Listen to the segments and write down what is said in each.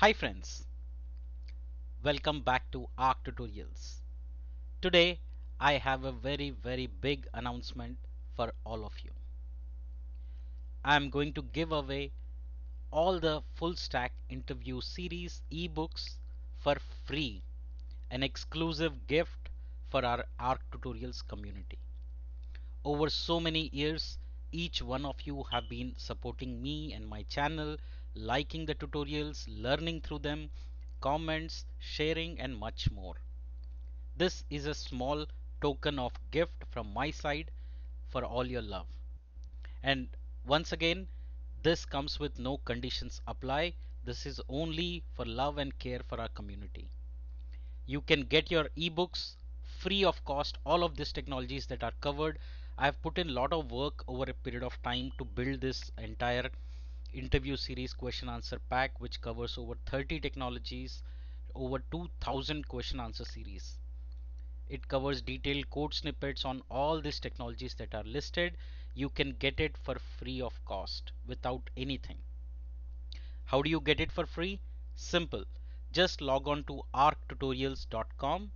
Hi friends, welcome back to Arc Tutorials. Today I have a very very big announcement for all of you. I am going to give away all the full stack interview series ebooks for free, an exclusive gift for our Arc Tutorials community. Over so many years, each one of you have been supporting me and my channel, liking the tutorials, learning through them, comments, sharing and much more. This is a small token of gift from my side for all your love. And once again, this comes with no conditions apply. This is only for love and care for our community. You can get your ebooks free of cost. All of these technologies that are covered. I've put in a lot of work over a period of time to build this entire interview series question answer pack which covers over 30 technologies over 2000 question answer series. It covers detailed code snippets on all these technologies that are listed. You can get it for free of cost without anything. How do you get it for free? Simple. Just log on to arctutorials.com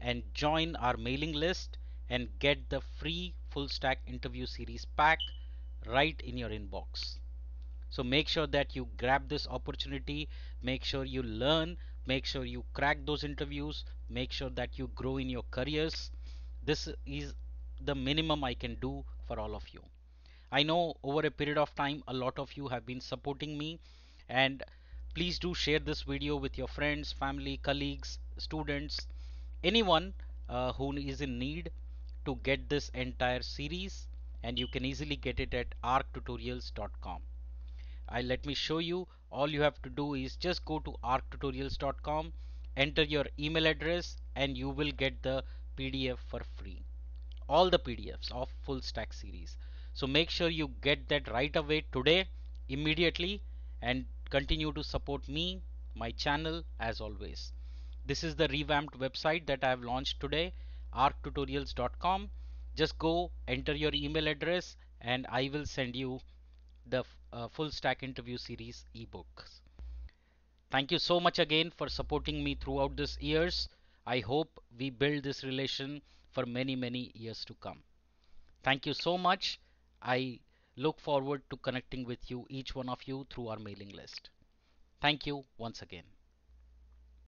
and join our mailing list and get the free full stack interview series pack right in your inbox so make sure that you grab this opportunity, make sure you learn, make sure you crack those interviews, make sure that you grow in your careers. This is the minimum I can do for all of you. I know over a period of time a lot of you have been supporting me and please do share this video with your friends, family, colleagues, students, anyone uh, who is in need to get this entire series and you can easily get it at arctutorials.com. I let me show you. All you have to do is just go to arctutorials.com enter your email address and you will get the PDF for free. All the PDFs of full stack series. So make sure you get that right away today immediately and continue to support me my channel as always. This is the revamped website that I have launched today arctutorials.com just go enter your email address and I will send you the uh, full stack interview series ebooks. Thank you so much again for supporting me throughout these years. I hope we build this relation for many, many years to come. Thank you so much. I look forward to connecting with you, each one of you, through our mailing list. Thank you once again.